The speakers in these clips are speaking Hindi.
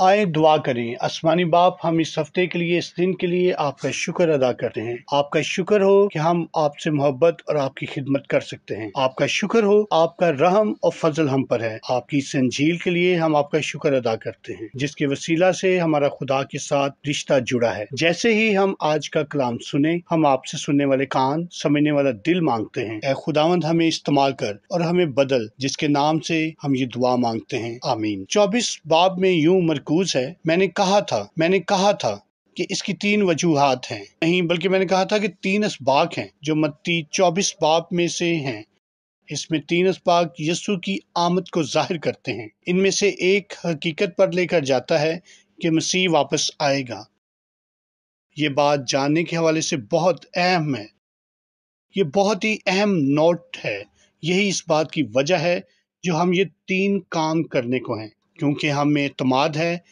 आए, दुआ करें। आसमानी बाप, हम इस हफ़्ते के लिए, इस दिन के लिए आपका शुक्र अदा करते हैं। आपका शुक्र हो कि हम आपसे मोहब्बत और आपकी खिदमत कर सकते हैं। आपका शुक्र हो, आपका रहम और फजल हम पर है। आपकी संजील के लिए हम आपका शुक्र अदा करते हैं, जिसके वसीला से हमारा खुदा के साथ रिश्ता जुड़ा है। जैसे ही हम आज का कलाम सुने, हम आपसे सुनने वाले कान, समझने वाला दिल मांगते हैं। ए खुदावंद, हमें इस्तेमाल कर और हमें बदल, जिसके नाम से हम ये दुआ मांगते हैं। आमीन। चौबीस बाब में यूँ मरकूज है। मैंने कहा था, मैंने कहा था कि इसकी तीन वजूहत हैं। नहीं, बल्कि मैंने कहा था कि तीन इसबाक हैं, जो मत्ती चौबीस बाब में से हैं। इसमें तीन इसबाक यस्सु की आमद को ज़ाहिर करते हैं। इनमें से एक हकीकत पर लेकर जाता है कि मसीह वापस आएगा। ये बात जानने के हवाले से बहुत अहम है। ये बहुत ही अहम नोट है। यही इस बात की वजह है जो हम ये तीन काम करने को हैं। क्योंकि हमें एतमाद है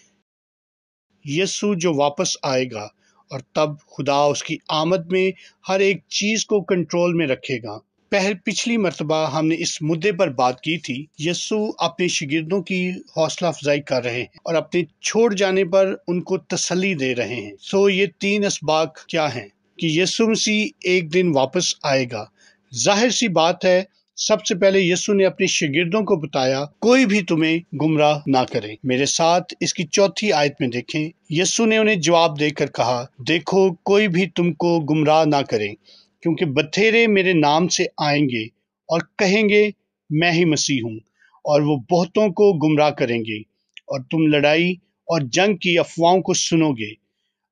यस्सु जो वापस आएगा और तब खुदा उसकी आमद में हर एक चीज़ को कंट्रोल में रखेगा। पहले, पिछली मरतबा हमने इस मुद्दे पर बात की थी यस्सु अपने शिगिर्दों की हौसला अफजाई कर रहे हैं और अपने छोड़ जाने पर उनको तसली दे रहे हैं। सो ये तीन इसबाक क्या हैं कि यस्सु मसीह एक दिन वापस आएगा। ज़ाहिर सी बात है सबसे पहले यीशु ने अपने शिगिर्दों को बताया, कोई भी तुम्हें गुमराह ना करे। मेरे साथ इसकी चौथी आयत में देखें। यीशु ने उन्हें जवाब देकर कहा, देखो, कोई भी तुमको गुमराह ना करे, क्योंकि बथेरे मेरे नाम से आएँगे और कहेंगे, मैं ही मसीह हूँ, और वो बहुतों को गुमराह करेंगे, और तुम लड़ाई और जंग की अफवाहों को सुनोगे।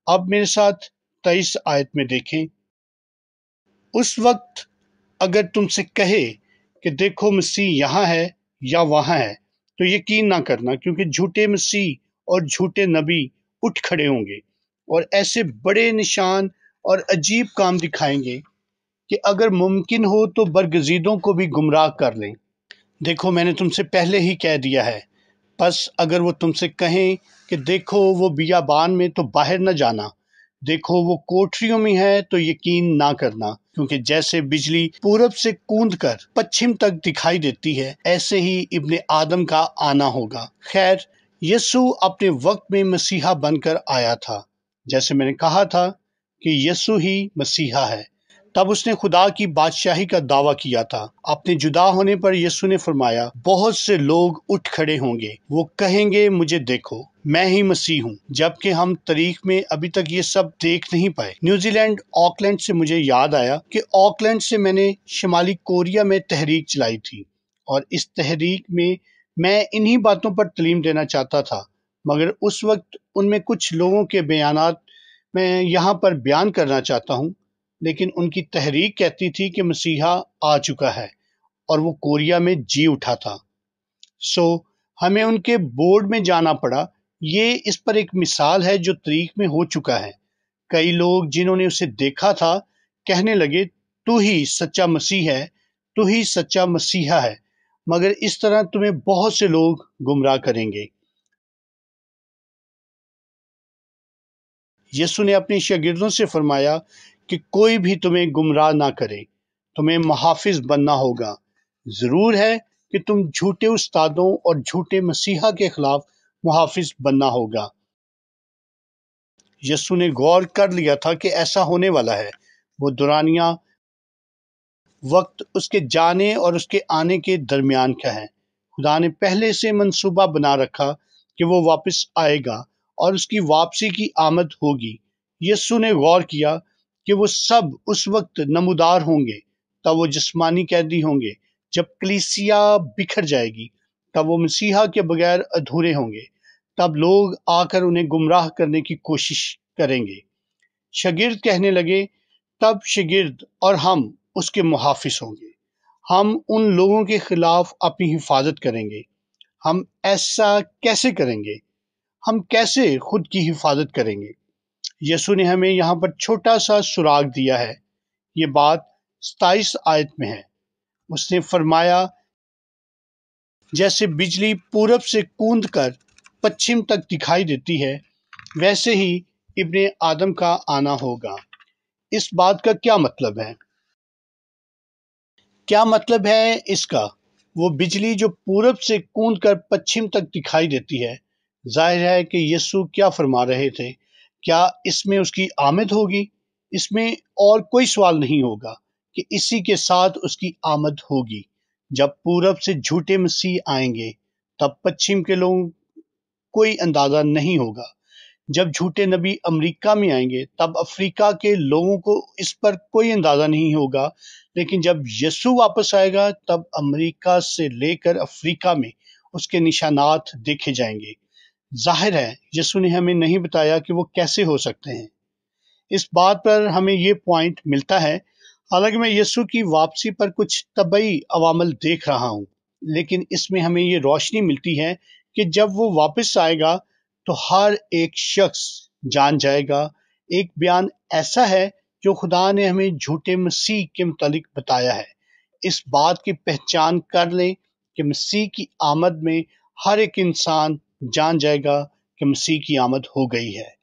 अब मेरे साथ तेईस आयत में देखें। उस वक्त अगर तुमसे कहे कि देखो मसीह यहाँ है या वहाँ है। तो यकीन ना करना, क्योंकि झूठे मसीह और झूठे नबी उठ खड़े होंगे और ऐसे बड़े निशान और अजीब काम दिखाएँगे कि अगर मुमकिन हो तो बरगजीदों को भी गुमराह कर लें। देखो, मैंने तुमसे पहले ही कह दिया है, बस अगर वो तुमसे कहें कि देखो वो बियाबान में तो बाहर न जाना देखो, वो कोठरियों में है तो यकीन ना करना, क्योंकि जैसे बिजली पूरब से कूद कर पश्चिम तक दिखाई देती है, ऐसे ही इब्ने आदम का आना होगा। खैर यसु अपने वक्त में मसीहा बनकर आया था। जैसे मैंने कहा था कि यस्सु ही मसीहा है। तब उसने खुदा की बादशाही का दावा किया था। अपने जुदा होने पर यीशु ने फरमाया, बहुत से लोग उठ खड़े होंगे। वो कहेंगे, मुझे देखो, मैं ही मसीह हूँ। जबकि हम तारीख में अभी तक ये सब देख नहीं पाए। न्यूजीलैंड, ऑकलैंड से मुझे याद आया कि ऑकलैंड से मैंने शिमाली कोरिया में तहरीक चलाई थी। और इस तहरीक में मैं इन्हीं बातों पर तलीम देना चाहता था। मगर उस वक्त उनमें कुछ लोगों के बयान मैं यहाँ पर बयान करना चाहता हूँ। लेकिन उनकी तहरीक कहती थी कि मसीहा आ चुका है और वो कोरिया में जी उठा था सो हमें उनके बोर्ड में जाना पड़ा। ये इस पर एक मिसाल है जो तरीक में हो चुका है। कई लोग जिन्होंने उसे देखा था, कहने लगे, तू ही सच्चा मसीह है, तू ही सच्चा मसीहा है, मगर इस तरह तुम्हें बहुत से लोग गुमराह करेंगे। यसु ने अपने शागिर्दों से फरमाया कि कोई भी तुम्हें गुमराह ना करे। तुम्हें मुहाफिज बनना होगा। ज़रूर है कि तुम झूठे उस्तादों और झूठे मसीहा के खिलाफ मुहाफिज बनना होगा। यसु ने गौर कर लिया था कि ऐसा होने वाला है। वो दुरानिया वक्त उसके जाने और उसके आने के दरमियान का है। खुदा ने पहले से मंसूबा बना रखा कि वो वापस आएगा और उसकी वापसी की आमद होगी। यस्सु ने गौर किया कि वो सब उस वक्त नमूदार होंगे, तब वो जिस्मानी कैदी होंगे। जब कलीसिया बिखर जाएगी, तब वो मसीहा के बगैर अधूरे होंगे। तब लोग आकर उन्हें गुमराह करने की कोशिश करेंगे। शगिर्द कहने लगे, तब शगिर्द और हम उसके मुहाफिज होंगे। हम उन लोगों के खिलाफ अपनी हिफाजत करेंगे। हम ऐसा कैसे करेंगे? हम कैसे खुद की हिफाजत करेंगे? यसु ने हमें यहाँ पर छोटा सा सुराग दिया है। ये बात सताइस आयत में है। उसने फरमाया, जैसे बिजली पूरब से कूद कर पश्चिम तक दिखाई देती है, वैसे ही इब्ने आदम का आना होगा। इस बात का क्या मतलब है? क्या मतलब है इसका? वो बिजली जो पूरब से कूद कर पश्चिम तक दिखाई देती है, ज़ाहिर है कि यीशु क्या फरमा रहे थे? क्या इसमें उसकी आमद होगी? इसमें और कोई सवाल नहीं होगा कि इसी के साथ उसकी आमद होगी। जब पूरब से झूठे मसीह आएँगे, तब पश्चिम के लोगों कोई अंदाज़ा नहीं होगा। जब झूठे नबी अमेरिका में आएँगे, तब अफ्रीका के लोगों को इस पर कोई अंदाज़ा नहीं होगा। लेकिन जब यसु वापस आएगा, तब अमेरिका से लेकर अफ्रीका में उसके निशानात देखे जाएँगे। ज़ाहिर है यसु ने हमें नहीं बताया कि वो कैसे हो सकते हैं। इस बात पर हमें ये पॉइंट मिलता है, हालाँकि मैं यसु की वापसी पर कुछ तबई अवामल देख रहा हूँ, लेकिन इसमें हमें ये रोशनी मिलती है कि जब वो वापस आएगा तो हर एक शख्स जान जाएगा। एक बयान ऐसा है जो खुदा ने हमें झूठे मसीह के मुतालिक बताया है। इस बात की पहचान कर लें कि मसीह की आमद में हर एक इंसान जान जाएगा कि मसीह की आमद हो गई है।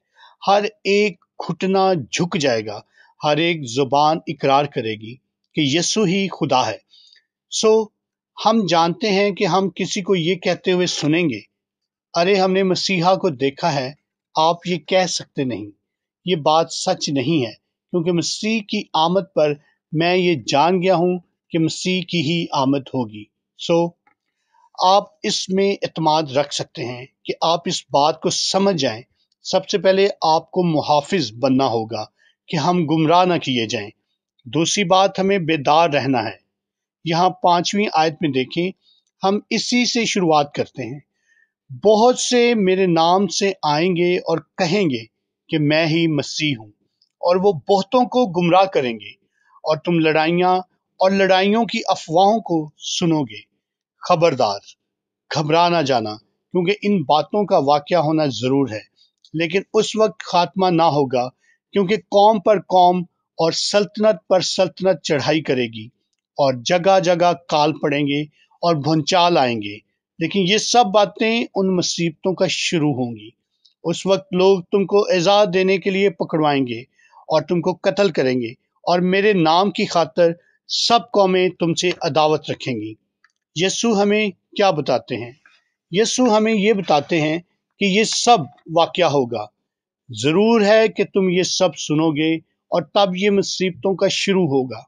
हर एक घुटना झुक जाएगा, हर एक ज़ुबान इकरार करेगी कि यीशु ही खुदा है। सो हम जानते हैं कि हम किसी को ये कहते हुए सुनेंगे, अरे, हमने मसीहा को देखा है, आप ये कह सकते नहीं। ये बात सच नहीं है, क्योंकि मसीह की आमद पर मैं ये जान गया हूँ कि मसीह की ही आमद होगी। सो आप इसमें एतमाद रख सकते हैं कि आप इस बात को समझ जाएँ। सबसे पहले आपको मुहाफिज बनना होगा कि हम गुमराह ना किए जाएँ। दूसरी बात, हमें बेदार रहना है। यहाँ पांचवी आयत में देखें, हम इसी से शुरुआत करते हैं। बहुत से मेरे नाम से आएँगे और कहेंगे कि मैं ही मसीह हूँ और वो बहुतों को गुमराह करेंगे और तुम लड़ाइयाँ और लड़ाइयों की अफवाहों को सुनोगे। खबरदार, घबरा ना जाना, क्योंकि इन बातों का वाक्य होना ज़रूर है। लेकिन उस वक्त खात्मा ना होगा, क्योंकि कौम पर कौम और सल्तनत पर सल्तनत चढ़ाई करेगी और जगह जगह काल पड़ेंगे और भुंचाल आएँगे। लेकिन ये सब बातें उन मुसीबतों का शुरू होंगी। उस वक्त लोग तुमको एजाज देने के लिए पकड़वाएँगे और तुमको कत्ल करेंगे और मेरे नाम की खातर सब कौमें तुमसे अदावत रखेंगी। यस्सु हमें क्या बताते हैं? यस्सु हमें ये बताते हैं कि ये सब वाक्य होगा। ज़रूर है कि तुम ये सब सुनोगे और तब ये मुसीबतों का शुरू होगा।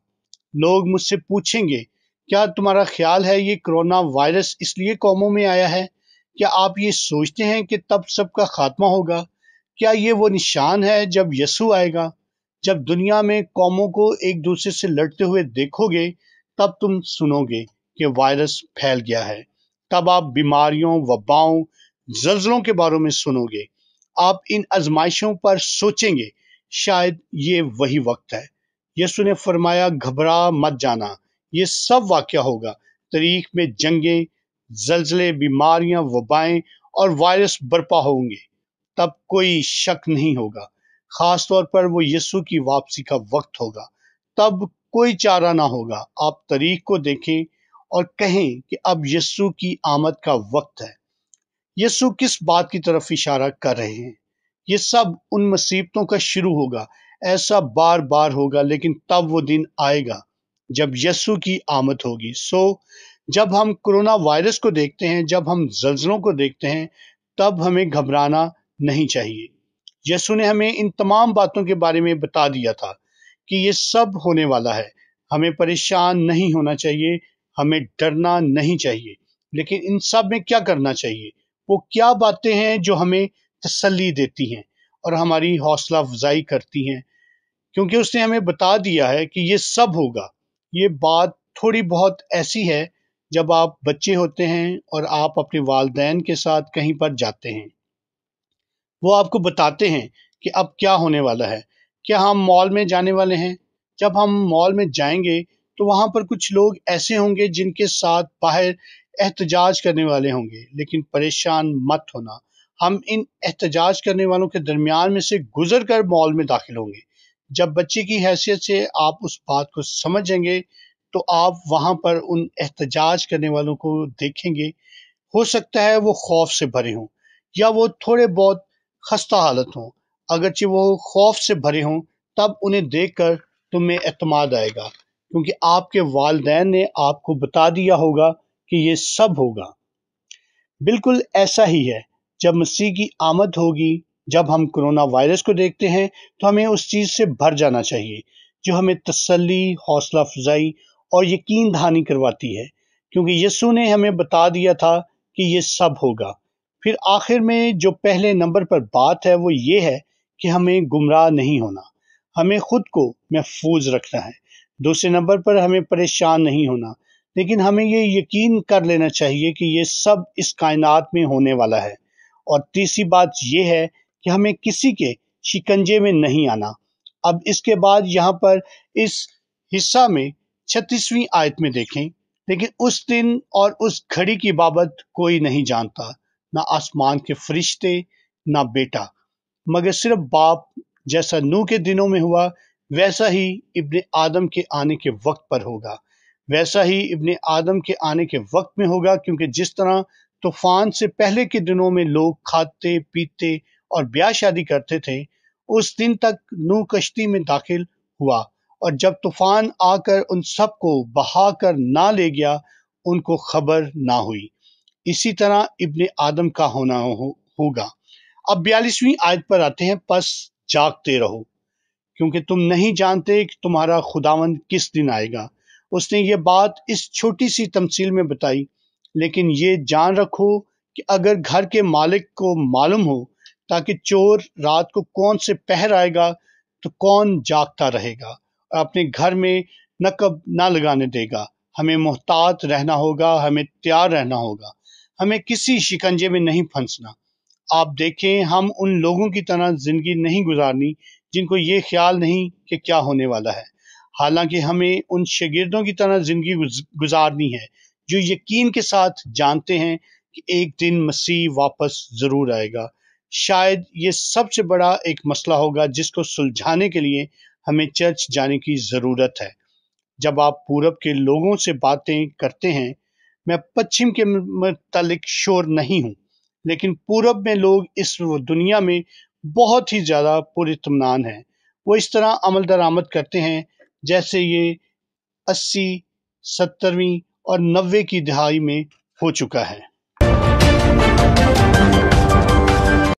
लोग मुझसे पूछेंगे, क्या तुम्हारा ख्याल है ये कोरोना वायरस इसलिए कौमों में आया है? क्या आप ये सोचते हैं कि तब सबका खात्मा होगा? क्या ये वो निशान है जब यसु आएगा? जब दुनिया में कौमों को एक दूसरे से लड़ते हुए देखोगे, तब तुम सुनोगे। कि वायरस फैल गया है। तब आप बीमारियों, वबाओं, जल्जलों के बारे में सुनोगे। आप इन आजमाइशों पर सोचेंगे, शायद ये वही वक्त है। यसु ने फरमाया, घबरा मत जाना, ये सब वाक्य होगा। तरीक में जंगें, जल्जले, बीमारियाँ, वबाएँ और वायरस बर्पा होंगे। तब कोई शक नहीं होगा। खास तौर पर वो यसु की वापसी का वक्त होगा। तब कोई चारा ना होगा। आप तरीक को देखें और कहें कि अब यीशु की आमद का वक्त है। यीशु किस बात की तरफ़ इशारा कर रहे हैं? ये सब उन मुसीबतों का शुरू होगा, ऐसा बार बार होगा, लेकिन तब वो दिन आएगा जब यस्सु की आमद होगी। सो, जब हम कोरोना वायरस को देखते हैं, जब हम जल्जलों को देखते हैं, तब हमें घबराना नहीं चाहिए। यस्सु ने हमें इन तमाम बातों के बारे में बता दिया था कि ये सब होने वाला है। हमें परेशान नहीं होना चाहिए हमें डरना नहीं चाहिए। लेकिन इन सब में क्या करना चाहिए? वो क्या बातें हैं जो हमें तसल्ली देती हैं और हमारी हौसला अफजाई करती हैं? क्योंकि उसने हमें बता दिया है कि ये सब होगा। ये बात थोड़ी बहुत ऐसी है जब आप बच्चे होते हैं और आप अपने वालदेन के साथ कहीं पर जाते हैं। वो आपको बताते हैं कि अब क्या होने वाला है। क्या हम मॉल में जाने वाले हैं? जब हम मॉल में जाएँगे तो वहाँ पर कुछ लोग ऐसे होंगे जिनके साथ बाहर एहतजाज करने वाले होंगे। लेकिन परेशान मत होना। हम इन एहतजाज करने वालों के दरमियान में से गुजर कर मॉल में दाखिल होंगे। जब बच्चे की हैसियत से आप उस बात को समझेंगे तो आप वहाँ पर उन एहतजाज करने वालों को देखेंगे। हो सकता है वो खौफ से भरे हों, या वो थोड़े बहुत खस्ता हालत हों। अगरचे वो खौफ से भरे हों, तब उन्हें देखकर तुम्हें एतमाद आएगा। क्योंकि आपके वालदेन ने आपको बता दिया होगा कि ये सब होगा। बिल्कुल ऐसा ही है। जब मसीह की आमद होगी, जब हम कोरोना वायरस को देखते हैं तो हमें उस चीज़ से भर जाना चाहिए, जो हमें तसल्ली हौसला अफजाई और यकीन दहानी करवाती है। क्योंकि यस्सु ने हमें बता दिया था कि ये सब होगा। फिर आखिर में जो पहले नंबर पर बात है, वो ये है कि हमें गुमराह नहीं होना। हमें खुद को महफूज रखना है। दूसरे नंबर पर हमें परेशान नहीं होना। लेकिन हमें ये यकीन कर लेना चाहिए कि ये सब इस कायनात में होने वाला है। और तीसरी बात यह है कि हमें किसी के शिकंजे में नहीं आना। अब इसके बाद यहाँ पर इस हिस्सा में छत्तीसवीं आयत में देखें, लेकिन उस दिन और उस घड़ी की बाबत कोई नहीं जानता। ना आसमान के फरिश्ते, ना बेटा। मगर सिर्फ़ बाप जैसा नू के दिनों में हुआ वैसा ही इब्न आदम के आने के वक्त पर होगा। वैसा ही इब्न आदम के आने के वक्त में होगा, क्योंकि जिस तरह तूफ़ान से पहले के दिनों में लोग खाते, पीते और ब्याह शादी करते थे, उस दिन तक नू कश्ती में दाखिल हुआ और जब तूफ़ान आकर उन सबको बहा कर ना ले गया, उनको खबर ना हुई। इसी तरह इब्ने आदम का होना होगा। अब बयालीसवीं आयत पर आते हैं, पस जागते रहो। क्योंकि तुम नहीं जानते कि तुम्हारा खुदावंद किस दिन आएगा। उसने ये बात इस छोटी सी तमसील में बताई, लेकिन ये जान रखो कि अगर घर के मालिक को मालूम हो, ताकि चोर रात को कौन से पहर आएगा तो कौन जागता रहेगा और अपने घर में नकब ना लगाने देगा। हमें मोहतात रहना होगा, हमें तैयार रहना होगा, हमें किसी शिकंजे में नहीं फंसना। आप देखें, हम उन लोगों की तरह ज़िंदगी नहीं गुजारनी जिनको ये ख्याल नहीं कि क्या होने वाला है। हालाँकि हमें उन शगिर्दों की तरह ज़िंदगी गुजारनी है, जो यकीन के साथ जानते हैं कि एक दिन मसीह वापस ज़रूर आएगा। शायद ये सबसे बड़ा एक मसला होगा जिसको सुलझाने के लिए हमें चर्च जाने की ज़रूरत है। जब आप पूरब के लोगों से बातें करते हैं, मैं पश्चिम के मतलब शोर नहीं हूँ, लेकिन पूरब में लोग इस दुनिया में बहुत ही ज़्यादा पुरतमान है। वो इस तरह अमल दरामद करते हैं, जैसे ये अस्सी, सत्तरवीं और नब्बे की दहाई में हो चुका है।